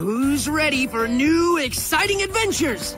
Who's ready for new, exciting adventures?